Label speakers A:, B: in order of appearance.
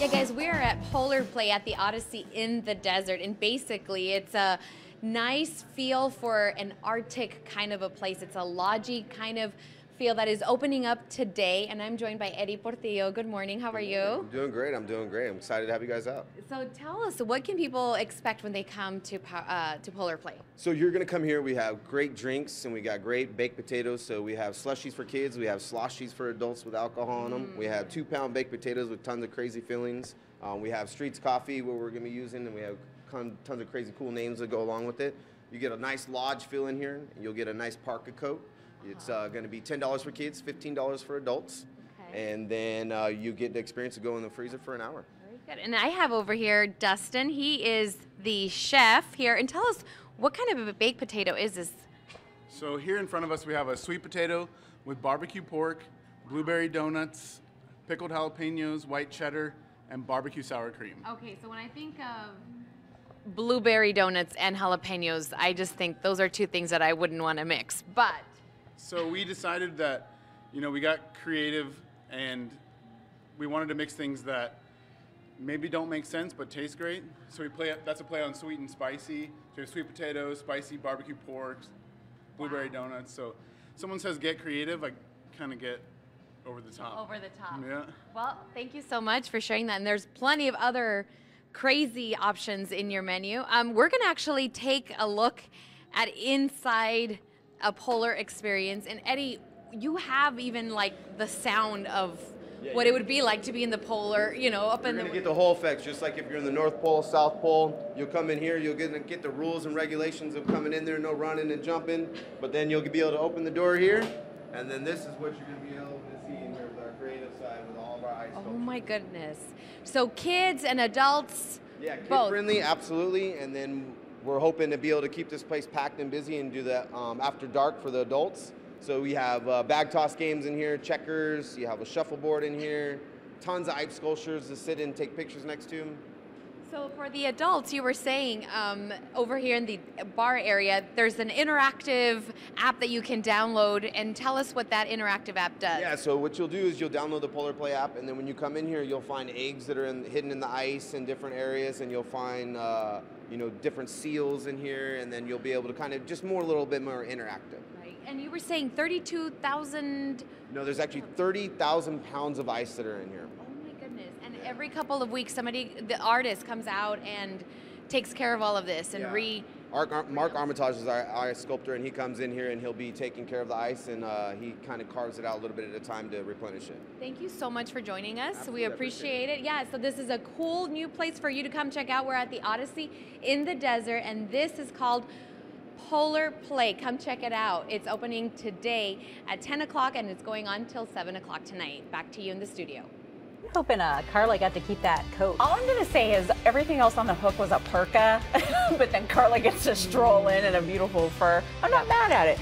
A: Yeah, guys, we are at Polar Play at the Odysea in the desert, and basically, it's a nice feel for an Arctic kind of a place. It's a lodgy kind of feel that is opening up today, and I'm joined by Eddie Portillo. Good morning. How are you?
B: I'm doing great. I'm doing great. I'm excited to have you guys out.
A: So tell us, what can people expect when they come to uh, to Polar Play?
B: So you're gonna come here. We have great drinks and we got great baked potatoes. So we have slushies for kids. We have sloshies for adults with alcohol in them. We have two pound baked potatoes with tons of crazy fillings. Um, we have Streets Coffee, what we're gonna be using, and we have tons of crazy cool names that go along with it. You get a nice lodge fill in here, and you'll get a nice parka coat. It's uh, going to be $10 for kids, $15 for adults.
A: Okay.
B: And then uh, you get the experience of going in the freezer for an hour.
A: Very good. And I have over here Dustin. He is the chef here, and tell us what kind of a baked potato is this?
C: So here in front of us we have a sweet potato with barbecue pork, blueberry donuts, pickled jalapenos, white cheddar, and barbecue sour cream.
A: Okay, so when I think of blueberry donuts and jalapenos, I just think those are two things that I wouldn't want to mix. But
C: So we decided that, you know, we got creative and we wanted to mix things that maybe don't make sense but taste great. So we play that's a play on sweet and spicy. So we have sweet potatoes, spicy barbecue pork, blueberry donuts. So someone says get creative, I kind of get over the top.
A: over the top.
C: Yeah.
A: Well, thank you so much for sharing that. And there's plenty of other crazy options in your menu. Um, we're going to actually take a look at inside a polar experience. And Eddie, you have even like the sound of
B: Yeah,
A: what
B: you-
A: it would be like to be in the polar, you know, up
B: You're
A: in
B: gonna get the whole effects, just like if you're in the North Pole, South Pole. You'll come in here, you'll get get the rules and regulations of coming in there, no running and jumping. But then you'll be able to open the door here, and then this is what you're gonna be able to see in terms of our creative side with all of our ice
A: Oh my goodness. So kids and adults.
B: Yeah, kid
A: both.
B: friendly, absolutely. And then we're hoping to be able to keep this place packed and busy and do that um, after dark for the adults. So we have uh, bag toss games in here, checkers. You have a shuffleboard in here, tons of ice sculptures to sit and take pictures next to.
A: So for the adults, you were saying um, over here in the bar area, there's an interactive app that you can download and tell us what that interactive app does.
B: Yeah, so what you'll do is you'll download the Polar Play app, and then when you come in here, you'll find eggs that are in, hidden in the ice in different areas, and you'll find uh, you know different seals in here, and then you'll be able to kind of just more a little bit more interactive.
A: Right. And you were saying 32,000.
B: No, there's actually 30,000 pounds of ice that are in here.
A: Oh my goodness. And every couple of weeks, somebody, the artist comes out and takes care of all of this and
B: Yeah.
A: re.
B: Mark, Ar- Mark Armitage is our ice sculptor, and he comes in here and he'll be taking care of the ice, and uh, he kind of carves it out a little bit at a time to replenish it.
A: Thank you so much for joining us.
B: Absolutely,
A: we
B: appreciate
A: appreciate it. Yeah, so this is a cool new place for you to come check out. We're at the Odysea in the desert, and this is called Polar Play. Come check it out. It's opening today at 10 o'clock, and it's going on till 7 o'clock tonight. Back to you in the studio.
D: Hoping uh, Carla got to keep that coat.
E: All I'm gonna say is everything else on the hook was a parka, but then Carla gets to stroll in in a beautiful fur. I'm not mad at it.